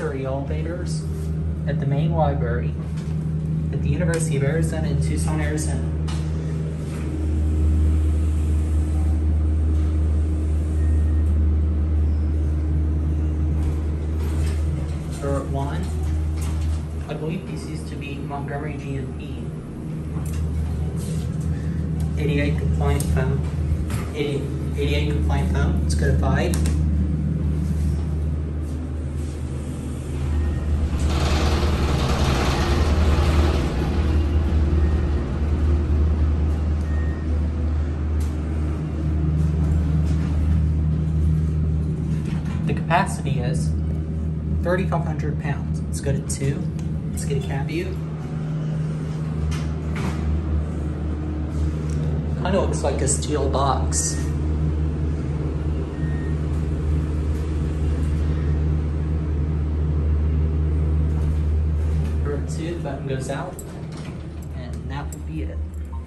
Elevators at the main library at the University of Arizona in Tucson, Arizona. Or one. I believe this used to be Montgomery GMP. ADA compliant phone. 80, ADA compliant phone. Let's go to five. The capacity is 3,500 pounds. Let's go to two. Let's get a cab view. Kind of looks like a steel box. Number two, the button goes out, and that would be it.